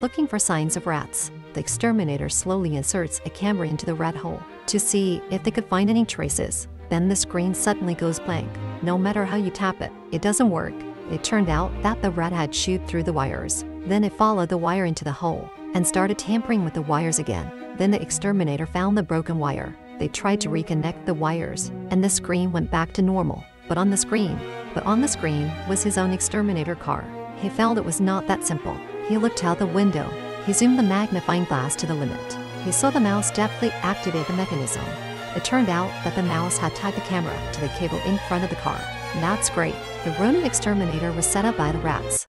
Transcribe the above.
Looking for signs of rats, the exterminator slowly inserts a camera into the rat hole to see if they could find any traces. Then the screen suddenly goes blank. No matter how you tap it, it doesn't work. It turned out that the rat had chewed through the wires. Then it followed the wire into the hole and started tampering with the wires again. Then the exterminator found the broken wire. They tried to reconnect the wires, and the screen went back to normal. But on the screen, but on the screen was his own exterminator car. He felt it was not that simple. He looked out the window. He zoomed the magnifying glass to the limit. He saw the mouse deftly activate the mechanism. It turned out that the mouse had tied the camera to the cable in front of the car. That's great. The rodent exterminator was set up by the rats.